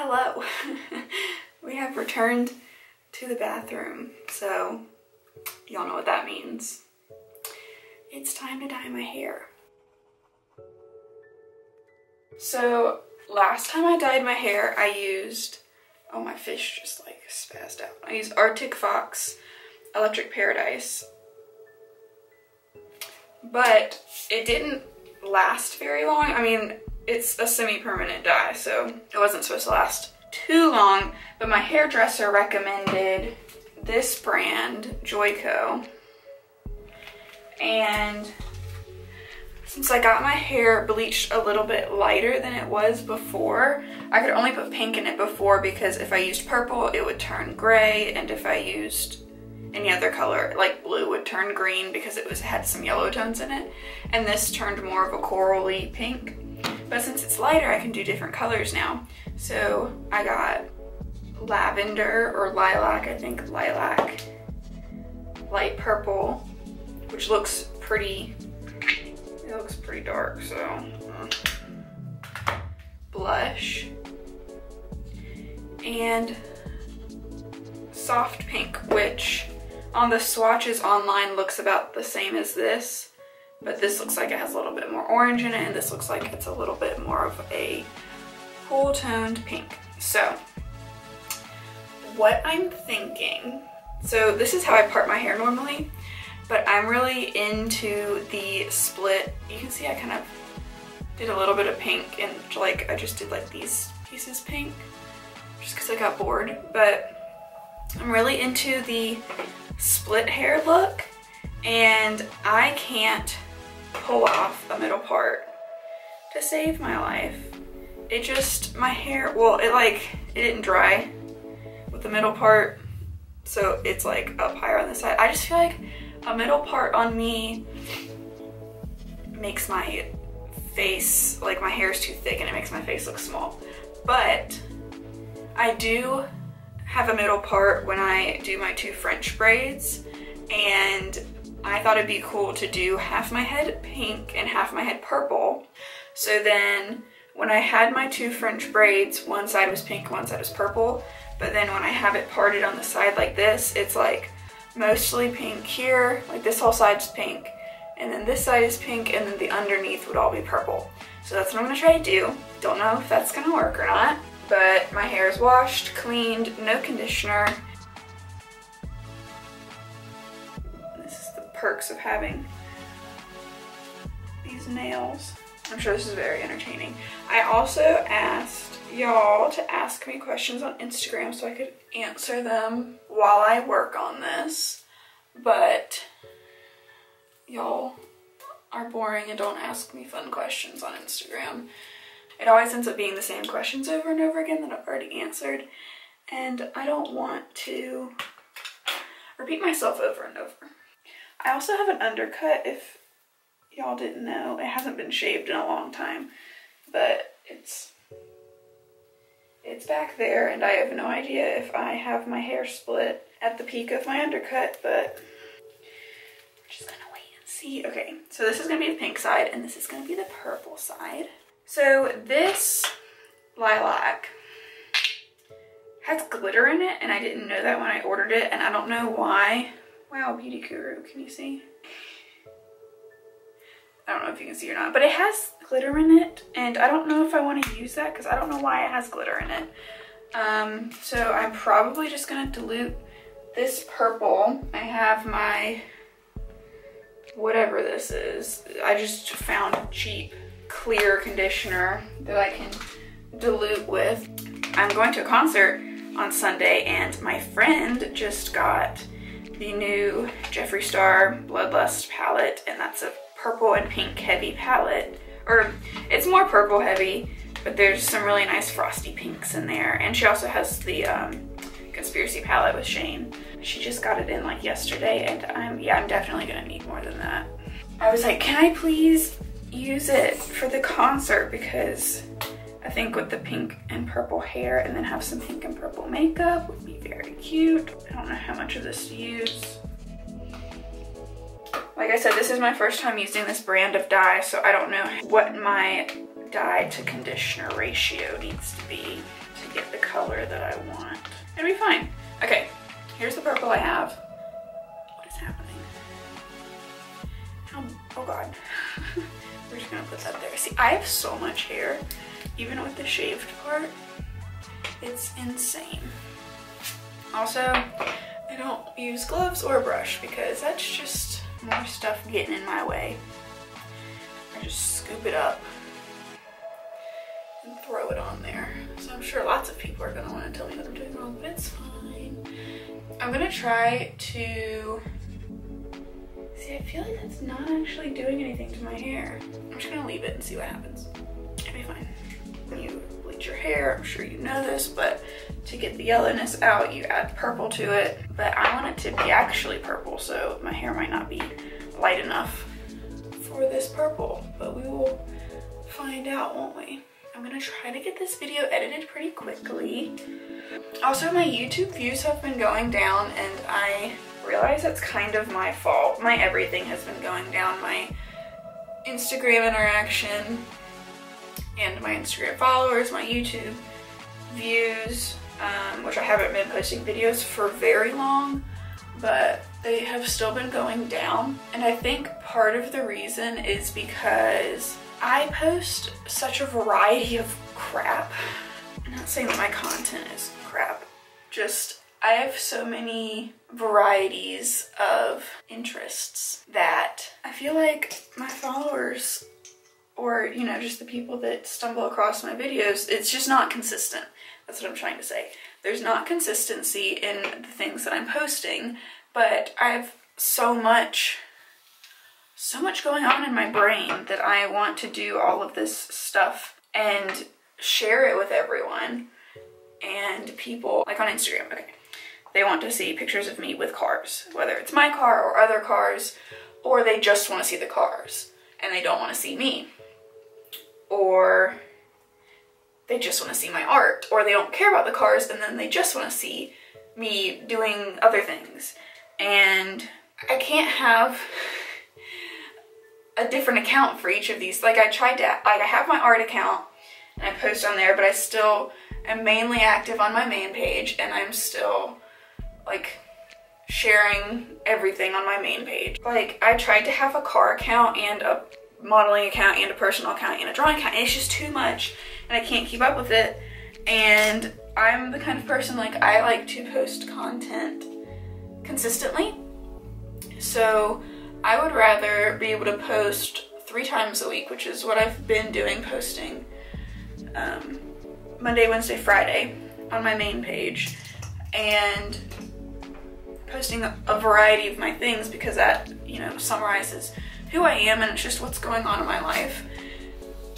Hello. we have returned to the bathroom, so y'all know what that means. It's time to dye my hair. So last time I dyed my hair, I used, oh my fish just like spazzed out. I used Arctic Fox Electric Paradise, but it didn't last very long. I mean, it's a semi-permanent dye, so it wasn't supposed to last too long, but my hairdresser recommended this brand, Joico. And since I got my hair bleached a little bit lighter than it was before, I could only put pink in it before because if I used purple, it would turn gray, and if I used any other color, like blue would turn green because it was had some yellow tones in it. And this turned more of a corally pink. But since it's lighter, I can do different colors now. So I got lavender or lilac, I think lilac, light purple, which looks pretty, it looks pretty dark, so. Uh, blush. And soft pink, which on the swatches online looks about the same as this but this looks like it has a little bit more orange in it and this looks like it's a little bit more of a cool toned pink. So what I'm thinking, so this is how I part my hair normally, but I'm really into the split. You can see I kind of did a little bit of pink and like I just did like these pieces pink just because I got bored, but I'm really into the split hair look and I can't pull off the middle part to save my life. It just, my hair, well, it like, it didn't dry with the middle part, so it's like up higher on the side. I just feel like a middle part on me makes my face, like my hair is too thick and it makes my face look small. But I do have a middle part when I do my two French braids and I thought it'd be cool to do half my head pink and half my head purple. So then when I had my two French braids, one side was pink, one side was purple. But then when I have it parted on the side like this, it's like mostly pink here, like this whole side's pink. And then this side is pink and then the underneath would all be purple. So that's what I'm gonna try to do. Don't know if that's gonna work or not, but my hair is washed, cleaned, no conditioner. Perks of having these nails. I'm sure this is very entertaining. I also asked y'all to ask me questions on Instagram so I could answer them while I work on this, but y'all are boring and don't ask me fun questions on Instagram. It always ends up being the same questions over and over again that I've already answered, and I don't want to repeat myself over and over. I also have an undercut if y'all didn't know. It hasn't been shaved in a long time, but it's it's back there and I have no idea if I have my hair split at the peak of my undercut, but we're just gonna wait and see. Okay, so this is gonna be the pink side and this is gonna be the purple side. So this lilac has glitter in it and I didn't know that when I ordered it and I don't know why Wow, Beauty Guru, can you see? I don't know if you can see or not, but it has glitter in it, and I don't know if I want to use that because I don't know why it has glitter in it. Um, so I'm probably just going to dilute this purple. I have my, whatever this is. I just found cheap, clear conditioner that I can dilute with. I'm going to a concert on Sunday, and my friend just got the new Jeffree Star Bloodlust palette, and that's a purple and pink heavy palette. Or it's more purple heavy, but there's some really nice frosty pinks in there. And she also has the um, Conspiracy palette with Shane. She just got it in like yesterday, and I'm yeah, I'm definitely gonna need more than that. I was like, can I please use it for the concert because I think with the pink and purple hair and then have some pink and purple makeup very cute. I don't know how much of this to use. Like I said, this is my first time using this brand of dye, so I don't know what my dye to conditioner ratio needs to be to get the color that I want. It'll be fine. Okay, here's the purple I have. What is happening? How, oh God. We're just gonna put that there. See, I have so much hair, even with the shaved part. It's insane. Also, I don't use gloves or a brush because that's just more stuff getting in my way. I just scoop it up and throw it on there. So I'm sure lots of people are gonna wanna tell me what I'm doing wrong, but it's fine. I'm gonna try to, see I feel like that's not actually doing anything to my hair. I'm just gonna leave it and see what happens. It'll be fine. When you bleach your hair, I'm sure you know this, but to get the yellowness out, you add purple to it. But I want it to be actually purple, so my hair might not be light enough for this purple, but we will find out, won't we? I'm gonna try to get this video edited pretty quickly. Also, my YouTube views have been going down and I realize that's kind of my fault. My everything has been going down. My Instagram interaction and my Instagram followers, my YouTube views, um, which I haven't been posting videos for very long, but they have still been going down. And I think part of the reason is because I post such a variety of crap. I'm not saying that my content is crap, just I have so many varieties of interests that I feel like my followers or, you know, just the people that stumble across my videos, it's just not consistent. That's what I'm trying to say. There's not consistency in the things that I'm posting, but I have so much so much going on in my brain that I want to do all of this stuff and share it with everyone. And people like on Instagram okay. They want to see pictures of me with cars whether it's my car or other cars or they just want to see the cars and they don't want to see me. Or they just want to see my art or they don't care about the cars and then they just want to see me doing other things and I can't have a different account for each of these. Like I tried to, like I have my art account and I post on there, but I still am mainly active on my main page and I'm still like sharing everything on my main page. Like I tried to have a car account and a modeling account and a personal account and a drawing account and it's just too much and I can't keep up with it. And I'm the kind of person like I like to post content consistently. So I would rather be able to post three times a week, which is what I've been doing, posting um, Monday, Wednesday, Friday on my main page, and posting a, a variety of my things because that, you know, summarizes who I am and it's just what's going on in my life.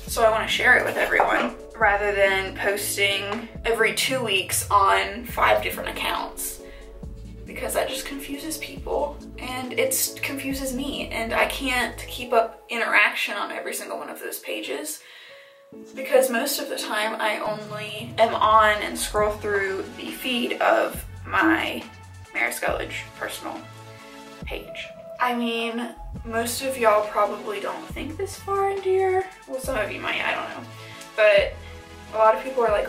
So I want to share it with everyone rather than posting every two weeks on five different accounts because that just confuses people and it confuses me and I can't keep up interaction on every single one of those pages because most of the time I only am on and scroll through the feed of my Marris personal page. I mean, most of y'all probably don't think this far into your, well some of you might, I don't know, but a lot of people are like,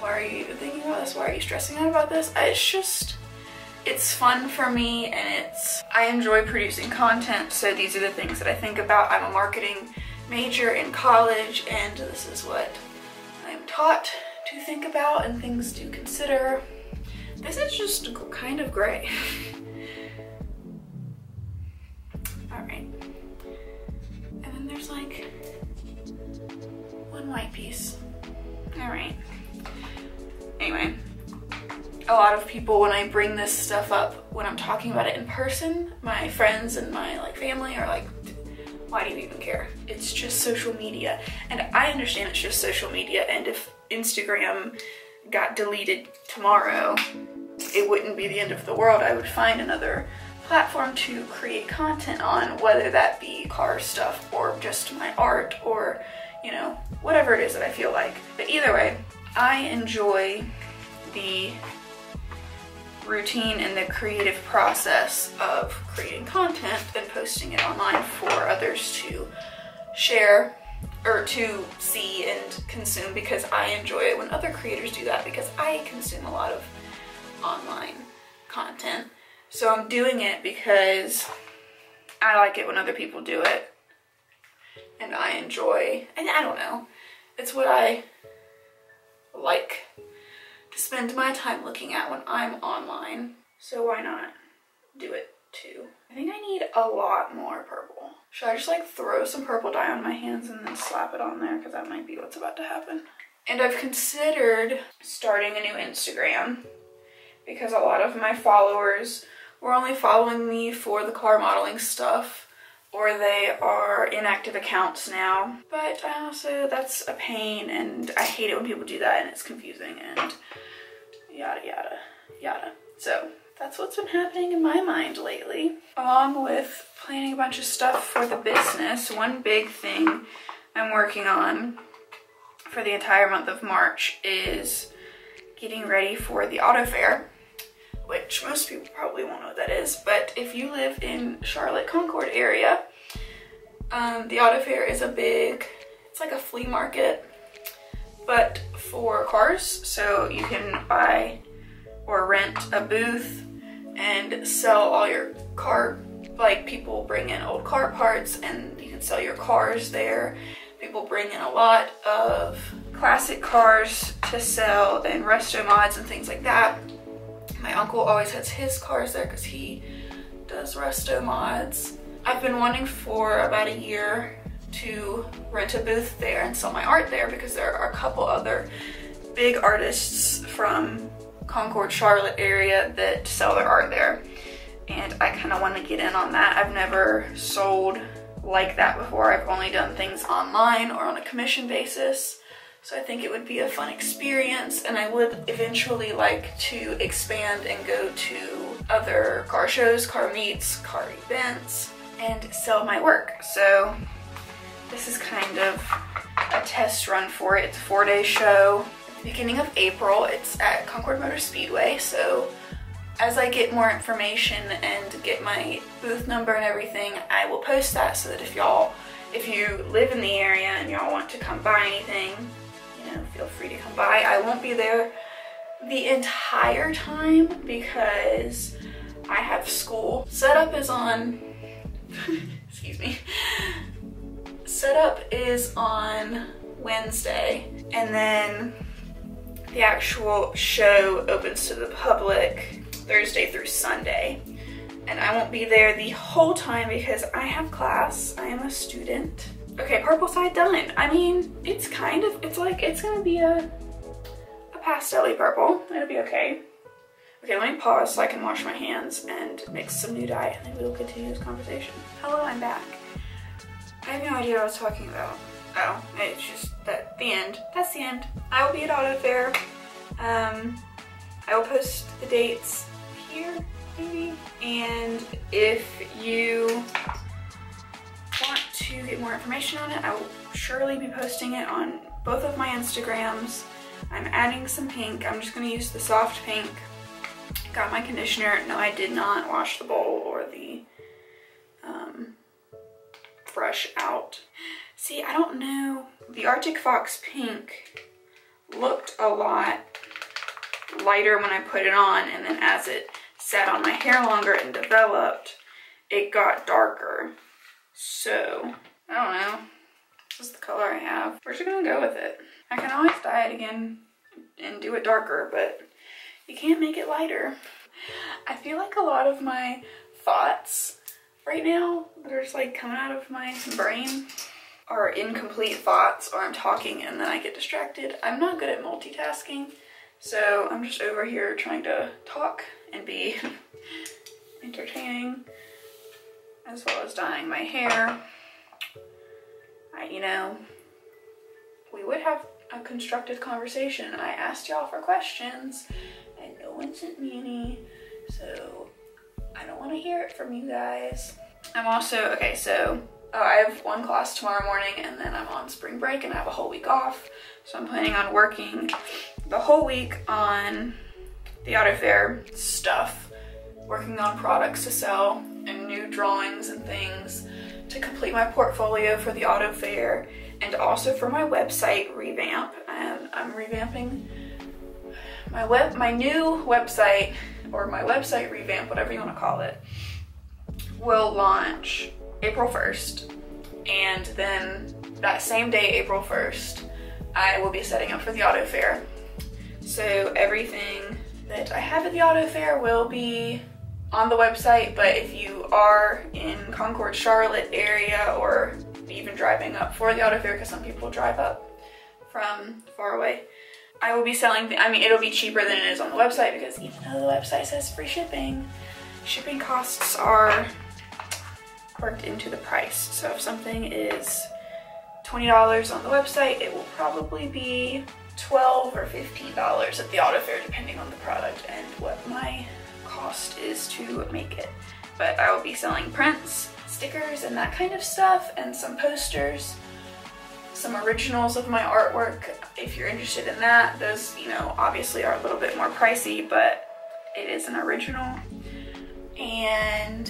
why are you even thinking about this? Why are you stressing out about this? It's just, it's fun for me and it's I enjoy producing content so these are the things that I think about. I'm a marketing major in college and this is what I'm taught to think about and things to consider. This is just kind of gray. then there's like one white piece. Alright. Anyway, a lot of people when I bring this stuff up when I'm talking about it in person, my friends and my like family are like, why do you even care? It's just social media. And I understand it's just social media and if Instagram got deleted tomorrow, it wouldn't be the end of the world. I would find another platform to create content on, whether that be car stuff or just my art or, you know, whatever it is that I feel like. But either way, I enjoy the routine and the creative process of creating content and posting it online for others to share or to see and consume because I enjoy it when other creators do that because I consume a lot of online content. So I'm doing it because I like it when other people do it and I enjoy, and I don't know, it's what I like to spend my time looking at when I'm online. So why not do it too? I think I need a lot more purple. Should I just like throw some purple dye on my hands and then slap it on there? Because that might be what's about to happen. And I've considered starting a new Instagram because a lot of my followers were only following me for the car modeling stuff or they are inactive accounts now. But I also, that's a pain and I hate it when people do that and it's confusing and yada yada yada. So that's what's been happening in my mind lately. Along with planning a bunch of stuff for the business, one big thing I'm working on for the entire month of March is getting ready for the auto fair which most people probably won't know what that is, but if you live in Charlotte Concord area, um, the auto fair is a big, it's like a flea market, but for cars. So you can buy or rent a booth and sell all your car, like people bring in old car parts and you can sell your cars there. People bring in a lot of classic cars to sell and resto mods and things like that. My uncle always has his cars there because he does resto mods. I've been wanting for about a year to rent a booth there and sell my art there because there are a couple other big artists from Concord, Charlotte area that sell their art there. And I kind of want to get in on that. I've never sold like that before. I've only done things online or on a commission basis. So I think it would be a fun experience and I would eventually like to expand and go to other car shows, car meets, car events, and sell my work. So this is kind of a test run for it. It's a four day show. Beginning of April, it's at Concord Motor Speedway. So as I get more information and get my booth number and everything, I will post that so that if y'all, if you live in the area and y'all want to come buy anything, know, feel free to come by. I won't be there the entire time because I have school. Setup is on, excuse me, setup is on Wednesday and then the actual show opens to the public Thursday through Sunday. And I won't be there the whole time because I have class. I am a student. Okay, purple side done. I mean, it's kind of, it's like, it's gonna be a, a pastel purple. It'll be okay. Okay, let me pause so I can wash my hands and mix some new dye and then we will continue this conversation. Hello, I'm back. I have no idea what I was talking about. Oh, it's just that the end. That's the end. I will be at Auto Fair. Um, I will post the dates here, maybe. And if you to get more information on it, I will surely be posting it on both of my Instagrams. I'm adding some pink. I'm just going to use the soft pink. Got my conditioner. No, I did not wash the bowl or the um, brush out. See, I don't know. The Arctic Fox pink looked a lot lighter when I put it on and then as it sat on my hair longer and developed, it got darker. So, I don't know. This is the color I have. We're just gonna go with it. I can always dye it again and do it darker, but you can't make it lighter. I feel like a lot of my thoughts right now that are just like coming out of my brain are incomplete thoughts or I'm talking and then I get distracted. I'm not good at multitasking, so I'm just over here trying to talk and be entertaining as well as dyeing my hair. I, you know, we would have a constructive conversation. I asked y'all for questions and no one sent me any, so I don't want to hear it from you guys. I'm also, okay, so oh, I have one class tomorrow morning and then I'm on spring break and I have a whole week off. So I'm planning on working the whole week on the auto fair stuff, working on products to sell, and new drawings and things to complete my portfolio for the auto fair and also for my website revamp. And I'm revamping my web, my new website or my website revamp, whatever you want to call it, will launch April 1st. And then that same day, April 1st, I will be setting up for the auto fair. So everything that I have at the auto fair will be on the website, but if you are in Concord, Charlotte area, or even driving up for the auto fair, because some people drive up from far away, I will be selling, I mean, it'll be cheaper than it is on the website because even though the website says free shipping, shipping costs are worked into the price. So if something is $20 on the website, it will probably be 12 or $15 at the auto fair depending on the product and what my cost is to make it. But I will be selling prints, stickers, and that kind of stuff, and some posters, some originals of my artwork. If you're interested in that, those, you know, obviously are a little bit more pricey, but it is an original. And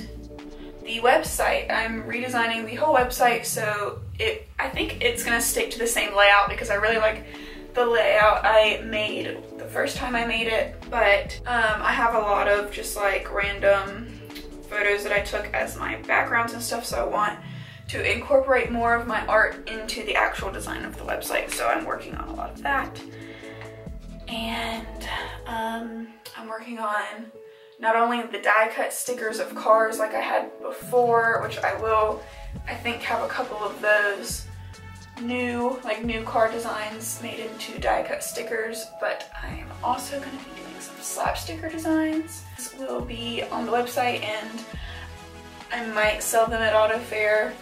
the website, I'm redesigning the whole website, so it I think it's gonna stick to the same layout because I really like the layout I made the first time I made it, but um, I have a lot of just like random photos that I took as my backgrounds and stuff, so I want to incorporate more of my art into the actual design of the website, so I'm working on a lot of that. And um, I'm working on not only the die cut stickers of cars like I had before, which I will, I think, have a couple of those new, like new car designs made into die cut stickers, but I'm also going to be doing some slap sticker designs. This will be on the website and I might sell them at Auto Fair.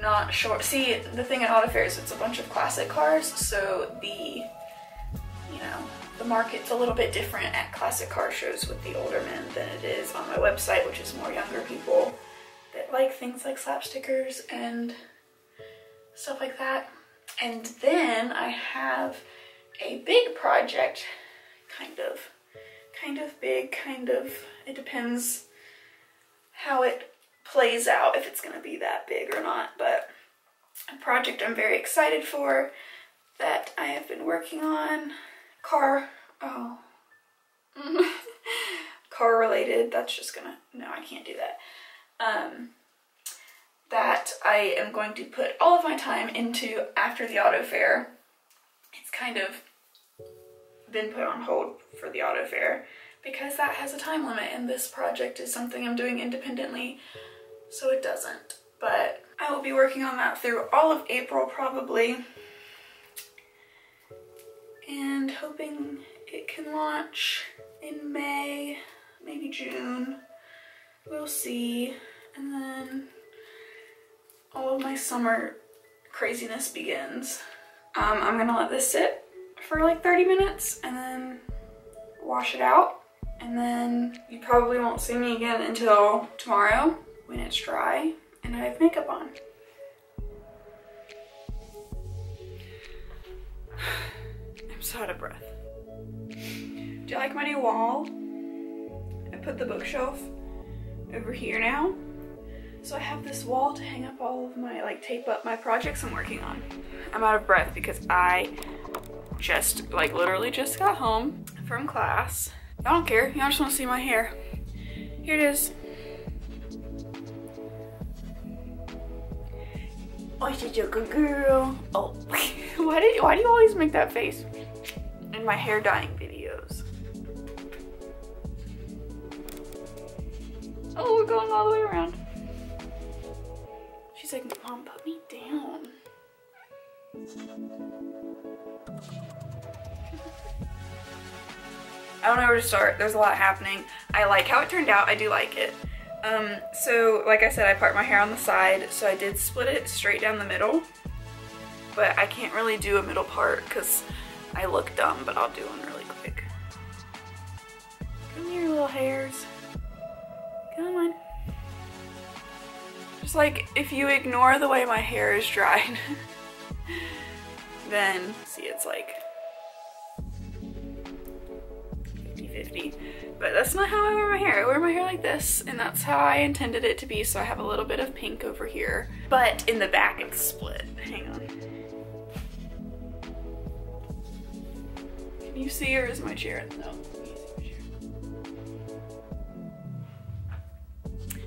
Not sure. See, the thing at Auto Fair is it's a bunch of classic cars, so the, you know, the market's a little bit different at classic car shows with the older men than it is on my website, which is more younger people that like things like slap stickers and stuff like that. And then I have a big project, kind of, kind of big, kind of, it depends how it plays out, if it's gonna be that big or not, but a project I'm very excited for that I have been working on. Car, oh, car related, that's just gonna, no, I can't do that. Um, that I am going to put all of my time into after the auto fair. It's kind of been put on hold for the auto fair because that has a time limit and this project is something I'm doing independently so it doesn't. But I will be working on that through all of April probably and hoping it can launch in May, maybe June. We'll see. And then all of my summer craziness begins. Um, I'm gonna let this sit for like 30 minutes and then wash it out. And then you probably won't see me again until tomorrow when it's dry and I have makeup on. I'm so out of breath. Do you like my new wall? I put the bookshelf over here now so I have this wall to hang up all of my, like tape up my projects I'm working on. I'm out of breath because I just, like literally just got home from class. I don't care, y'all just wanna see my hair. Here it is. Oh, she's a good girl. Oh, why did why do you always make that face in my hair dyeing videos? Oh, we're going all the way around. Mom, put me down. I don't know where to start. There's a lot happening. I like how it turned out. I do like it. Um, so, like I said, I part my hair on the side, so I did split it straight down the middle. But I can't really do a middle part because I look dumb, but I'll do one really quick. Come here, little hairs. Come on like if you ignore the way my hair is dried, then see it's like 50-50. But that's not how I wear my hair. I wear my hair like this and that's how I intended it to be. So I have a little bit of pink over here, but in the back it's split. Hang on. Can you see or is my chair? No.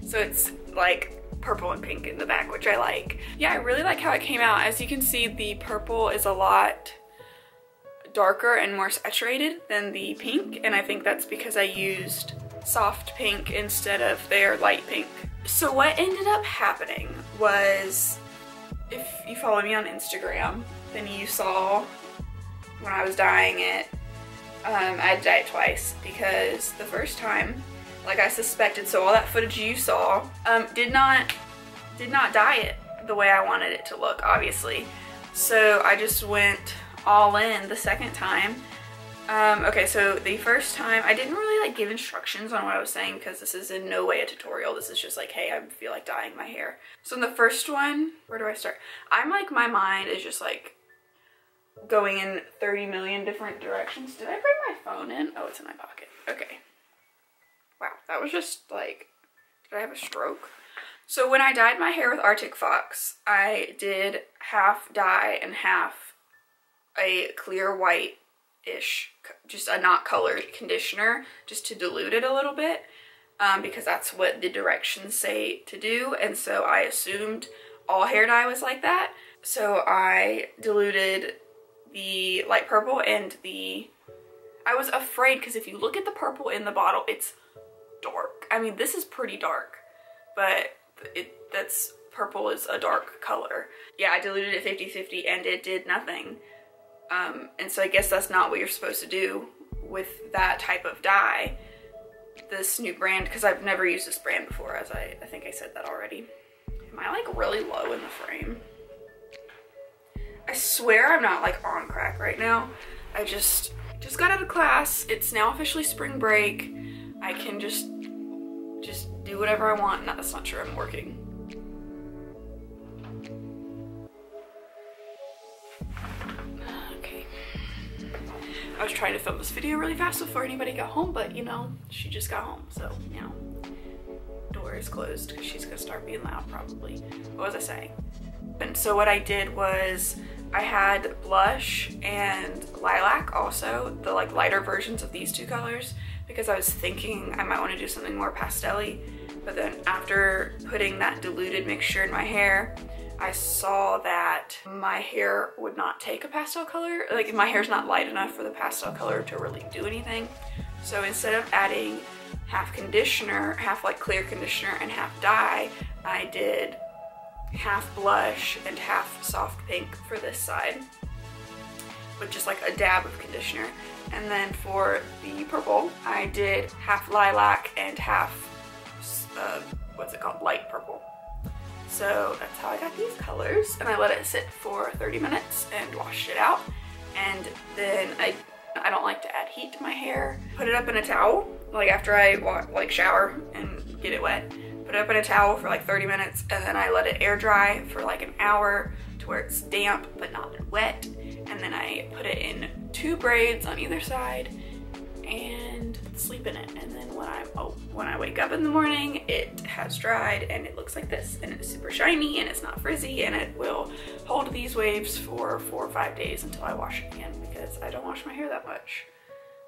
So it's like purple and pink in the back, which I like. Yeah, I really like how it came out. As you can see, the purple is a lot darker and more saturated than the pink. And I think that's because I used soft pink instead of their light pink. So what ended up happening was, if you follow me on Instagram, then you saw when I was dyeing it, um, I had dye it twice because the first time, like I suspected, so all that footage you saw, um, did not, did not dye it the way I wanted it to look, obviously. So I just went all in the second time um, okay, so the first time, I didn't really like give instructions on what I was saying because this is in no way a tutorial. This is just like, hey, I feel like dyeing my hair. So in the first one, where do I start? I'm like, my mind is just like going in 30 million different directions. Did I bring my phone in? Oh, it's in my pocket. Okay. That was just like, did I have a stroke? So when I dyed my hair with Arctic Fox, I did half dye and half a clear white ish, just a not colored conditioner just to dilute it a little bit um, because that's what the directions say to do. And so I assumed all hair dye was like that. So I diluted the light purple and the, I was afraid because if you look at the purple in the bottle, it's dark. I mean, this is pretty dark, but it that's purple is a dark color. Yeah, I diluted it 50-50 and it did nothing. Um, and so I guess that's not what you're supposed to do with that type of dye. This new brand, because I've never used this brand before, as I, I think I said that already. Am I like really low in the frame? I swear I'm not like on crack right now. I just, just got out of class. It's now officially spring break. I can just, just do whatever I want. No, that's not true, I'm working. Okay. I was trying to film this video really fast before anybody got home, but you know, she just got home, so, you know, door is closed because she's gonna start being loud probably. What was I saying? And so what I did was I had blush and lilac also, the like lighter versions of these two colors, because I was thinking I might want to do something more pastel but then after putting that diluted mixture in my hair, I saw that my hair would not take a pastel color. Like my hair's not light enough for the pastel color to really do anything. So instead of adding half conditioner, half like clear conditioner and half dye, I did half blush and half soft pink for this side with just like a dab of conditioner. And then for the purple, I did half lilac and half, uh, what's it called, light purple. So that's how I got these colors and I let it sit for 30 minutes and washed it out. And then I, I don't like to add heat to my hair. Put it up in a towel, like after I like shower and get it wet. Put it up in a towel for like 30 minutes and then I let it air dry for like an hour to where it's damp but not wet. And then I put it in two braids on either side and sleep in it. And then when I oh, when I wake up in the morning, it has dried and it looks like this. And it's super shiny and it's not frizzy and it will hold these waves for four or five days until I wash it again because I don't wash my hair that much.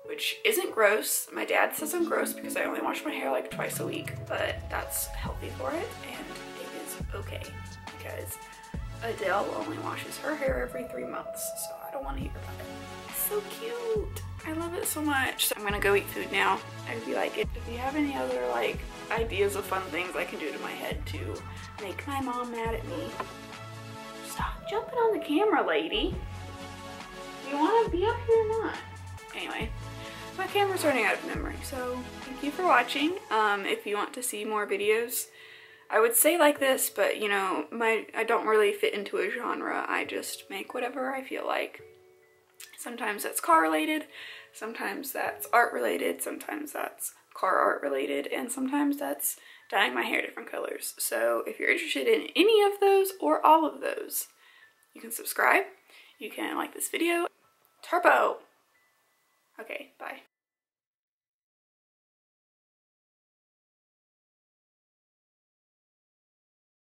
Which isn't gross. My dad says I'm gross because I only wash my hair like twice a week, but that's healthy for it and it is okay because Adele only washes her hair every three months, so I don't want to hear about it. So cute. I love it so much. So I'm gonna go eat food now. I'd be like, it. if you have any other like ideas of fun things I can do to my head to make my mom mad at me, stop jumping on the camera, lady. You wanna be up here or not? Anyway, my camera's running out of memory, so thank you for watching. Um, if you want to see more videos, I would say like this, but you know, my I don't really fit into a genre. I just make whatever I feel like. Sometimes that's car related, sometimes that's art related, sometimes that's car art related, and sometimes that's dyeing my hair different colors. So if you're interested in any of those or all of those, you can subscribe, you can like this video. Turbo! Okay, bye.